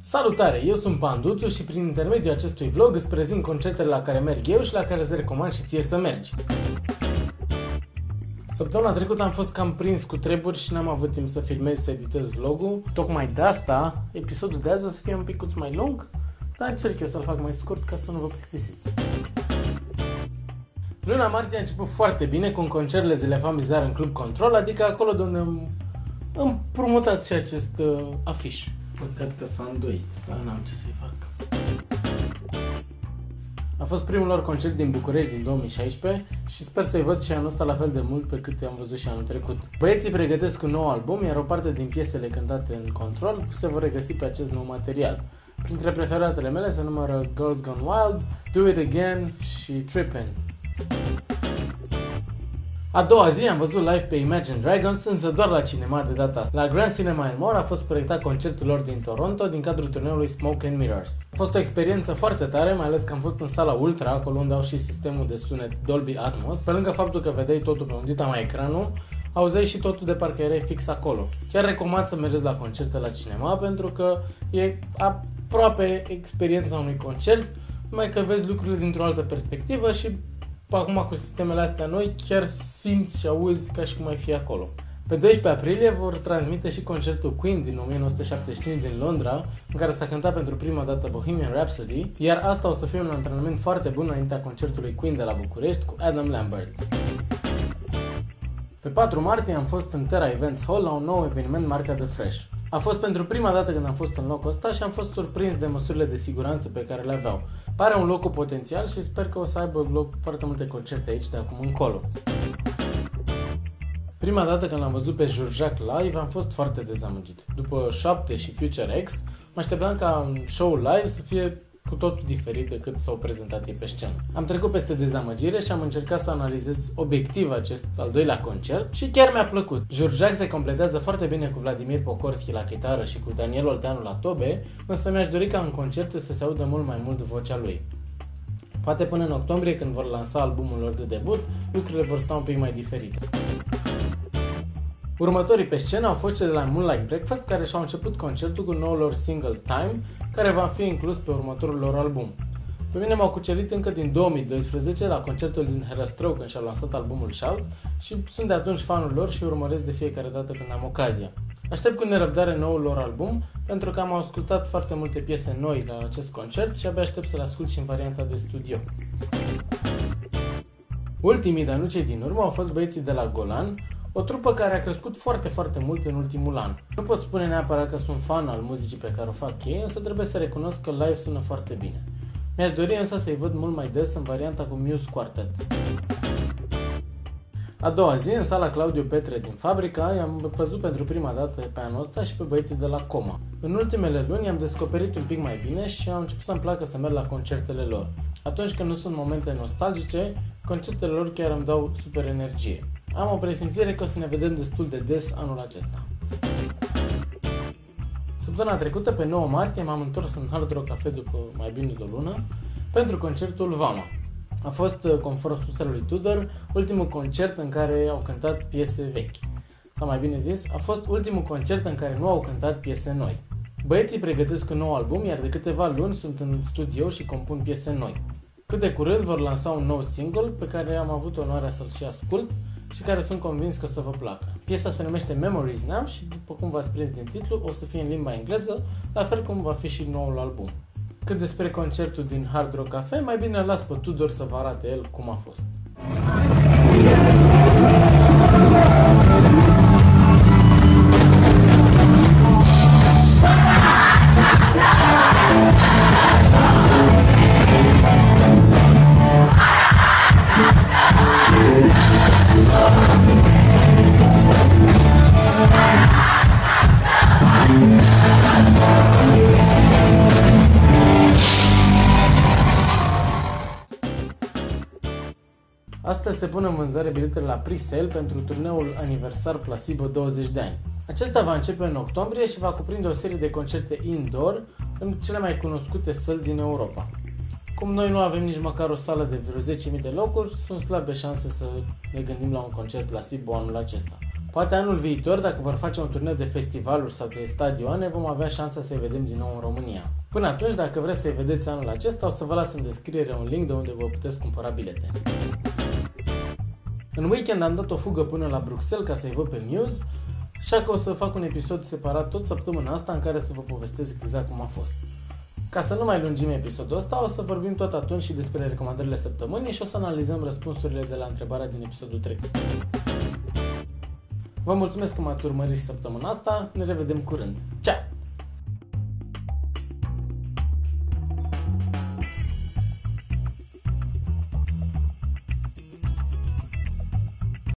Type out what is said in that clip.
Salutare, eu sunt Panduțu și prin intermediul acestui vlog îți prezint concertele la care merg eu și la care îți recomand și ție să mergi. Săptămâna trecută am fost cam prins cu treburi și n-am avut timp să filmez, să editez vlogul. Tocmai de asta, episodul de azi o să fie un pic mai lung, dar încerc eu să-l fac mai scurt ca să nu vă plictisiți. Luna martie a început foarte bine cu un concert Les Elefant Bizar în Club Control, adică acolo de unde am împrumutat și acest uh, afiș. Păcat că s-a îndoit, dar n-am ce să-i fac. A fost primul lor concert din București din 2016 și sper să-i văd și anul ăsta la fel de mult pe cât am văzut și anul trecut. Băieții pregătesc un nou album, iar o parte din piesele cântate în control se vor regăsi pe acest nou material. Printre preferatele mele se numără Girls Gone Wild, Do It Again și Trippin'. A doua zi am văzut live pe Imagine Dragons, însă doar la cinema de data asta. La Grand Cinema in More a fost proiectat concertul lor din Toronto din cadrul turneului Smoke and Mirrors. A fost o experiență foarte tare, mai ales că am fost în sala Ultra, acolo unde au și sistemul de sunet Dolby Atmos. Pe lângă faptul că vedeai totul pe un dita mai ecranul, auzeai și totul de parcă erai fix acolo. Chiar recomand să mergeți la concerte la cinema pentru că e aproape experiența unui concert, numai că vezi lucrurile dintr-o altă perspectivă și acum cu sistemele astea noi chiar simți și auzi ca și cum ai fi acolo. Pe 12 aprilie vor transmite și concertul Queen din 1975 din Londra, în care s-a cântat pentru prima dată Bohemian Rhapsody, iar asta o să fie un antrenament foarte bun înaintea concertului Queen de la București cu Adam Lambert. Pe 4 martie am fost în Terra Events Hall la un nou eveniment marca de Fresh. A fost pentru prima dată când am fost în locul ăsta și am fost surprins de măsurile de siguranță pe care le aveau. Pare un loc cu potențial și sper că o să aibă loc foarte multe concerte aici de acum încolo. Prima dată când l-am văzut pe Jurjac live am fost foarte dezamăgit. După 7 și Future X, mă așteptam ca un show live să fie cu totul diferit decât s-au prezentat ei pe scenă. Am trecut peste dezamăgire și am încercat să analizez obiectiv acest al doilea concert și chiar mi-a plăcut. Jurjac se completează foarte bine cu Vladimir Pokorski la chitară și cu Daniel Olteanu la tobe, însă mi-aș dori ca în concerte să se audă mult mai mult vocea lui. Poate până în octombrie, când vor lansa albumul lor de debut, lucrurile vor sta un pic mai diferite. Următorii pe scenă au fost cei de la Moonlight Breakfast, care și-au început concertul cu noul lor single Time, care va fi inclus pe următorul lor album. Pe mine m-au cucerit încă din 2012 la concertul din Herăstrău când și-au lansat albumul Shout și sunt de atunci fanul lor și urmăresc de fiecare dată când am ocazia. Aștept cu nerăbdare noul lor album pentru că am ascultat foarte multe piese noi la acest concert și abia aștept să-l ascult și în varianta de studio. Ultimii, dar nu cei din urmă, au fost băieții de la Golan, o trupă care a crescut foarte, foarte mult în ultimul an. Nu pot spune neapărat că sunt fan al muzicii pe care o fac ei, însă trebuie să recunosc că live sună foarte bine. Mi-aș dori însă să-i văd mult mai des în varianta cu Muse Quartet. A doua zi, în sala Claudiu Petre din Fabrica, i-am văzut pentru prima dată pe anul ăsta și pe băieții de la Coma. În ultimele luni am descoperit un pic mai bine și am început să-mi placă să merg la concertele lor. Atunci când nu sunt momente nostalgice, concertele lor chiar îmi dau super energie. Am o presimțire că o să ne vedem destul de des anul acesta. Săptămâna trecută, pe 9 martie, m-am întors în Hard Rock Cafe după mai bine de o lună pentru concertul Vama. A fost, uh, conform spuselor Tudor, ultimul concert în care au cântat piese vechi. Sau mai bine zis, a fost ultimul concert în care nu au cântat piese noi. Băieții pregătesc un nou album, iar de câteva luni sunt în studio și compun piese noi. Cât de curând vor lansa un nou single pe care am avut onoarea să-l și ascult și care sunt convins că o să vă placă. Piesa se numește Memories Now și, după cum v-ați prins din titlu, o să fie în limba engleză, la fel cum va fi și noul album. Cât despre concertul din Hard Rock Cafe, mai bine las pe Tudor să vă arate el cum a fost. Astăzi se pun în vânzare biletele la pre-sale pentru turneul aniversar Placebo 20 de ani. Acesta va începe în octombrie și va cuprinde o serie de concerte indoor în cele mai cunoscute săli din Europa. Cum noi nu avem nici măcar o sală de vreo 10.000 de locuri, sunt slabe șanse să ne gândim la un concert Placebo anul acesta. Poate anul viitor, dacă vor face un turneu de festivaluri sau de stadioane, vom avea șansa să-i vedem din nou în România. Până atunci, dacă vreți să-i vedeți anul acesta, o să vă las în descriere un link de unde vă puteți cumpăra bilete. În weekend am dat o fugă până la Bruxelles ca să-i văd pe Muse, așa că o să fac un episod separat tot săptămâna asta în care să vă povestesc exact cum a fost. Ca să nu mai lungim episodul ăsta, o să vorbim tot atunci și despre recomandările săptămânii și o să analizăm răspunsurile de la întrebarea din episodul trecut. Vă mulțumesc că m-ați urmărit săptămâna asta, ne revedem curând. Ceau!